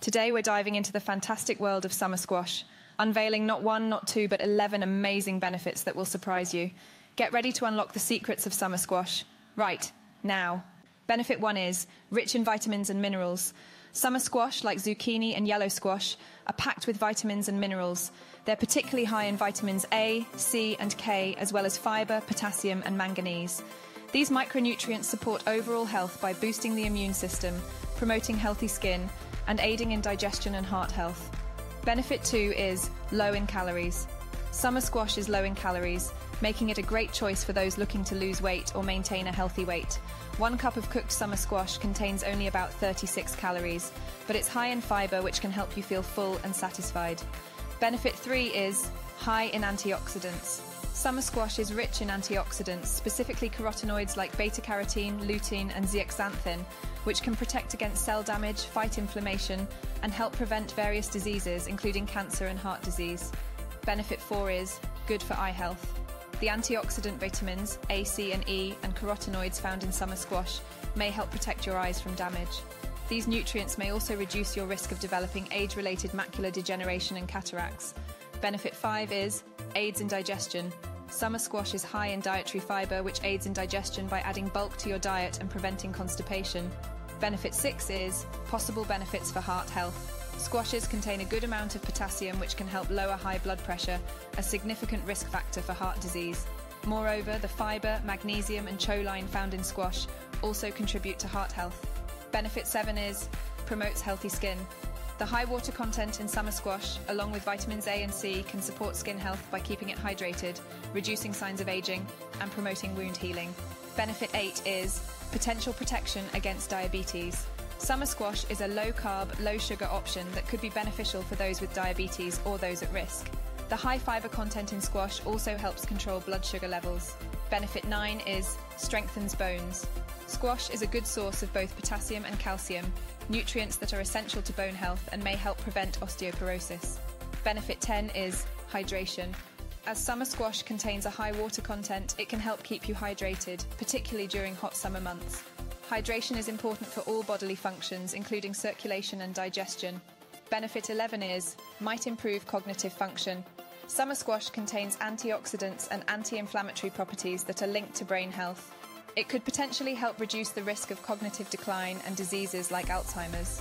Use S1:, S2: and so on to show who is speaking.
S1: Today, we're diving into the fantastic world of summer squash, unveiling not one, not two, but 11 amazing benefits that will surprise you. Get ready to unlock the secrets of summer squash. Right, now. Benefit one is rich in vitamins and minerals. Summer squash, like zucchini and yellow squash, are packed with vitamins and minerals. They're particularly high in vitamins A, C, and K, as well as fibre, potassium, and manganese. These micronutrients support overall health by boosting the immune system, promoting healthy skin, and aiding in digestion and heart health. Benefit 2 is low in calories. Summer squash is low in calories, making it a great choice for those looking to lose weight or maintain a healthy weight. One cup of cooked summer squash contains only about 36 calories, but it's high in fibre which can help you feel full and satisfied. Benefit 3 is high in antioxidants. Summer squash is rich in antioxidants, specifically carotenoids like beta carotene, lutein, and zeaxanthin, which can protect against cell damage, fight inflammation, and help prevent various diseases, including cancer and heart disease. Benefit 4 is good for eye health. The antioxidant vitamins A, C, and E and carotenoids found in summer squash may help protect your eyes from damage. These nutrients may also reduce your risk of developing age related macular degeneration and cataracts. Benefit 5 is aids in digestion. Summer squash is high in dietary fibre, which aids in digestion by adding bulk to your diet and preventing constipation. Benefit 6 is possible benefits for heart health. Squashes contain a good amount of potassium, which can help lower high blood pressure, a significant risk factor for heart disease. Moreover, the fibre, magnesium, and choline found in squash also contribute to heart health. Benefit 7 is promotes healthy skin. The high water content in summer squash, along with vitamins A and C, can support skin health by keeping it hydrated, reducing signs of aging, and promoting wound healing. Benefit 8 is potential protection against diabetes. Summer squash is a low carb, low sugar option that could be beneficial for those with diabetes or those at risk. The high fibre content in squash also helps control blood sugar levels. Benefit 9 is strengthens bones. Squash is a good source of both potassium and calcium, nutrients that are essential to bone health and may help prevent osteoporosis. Benefit 10 is hydration. As summer squash contains a high water content, it can help keep you hydrated, particularly during hot summer months. Hydration is important for all bodily functions, including circulation and digestion. Benefit 11 is might improve cognitive function. Summer squash contains antioxidants and anti inflammatory properties that are linked to brain health. It could potentially help reduce the risk of cognitive decline and diseases like Alzheimer's.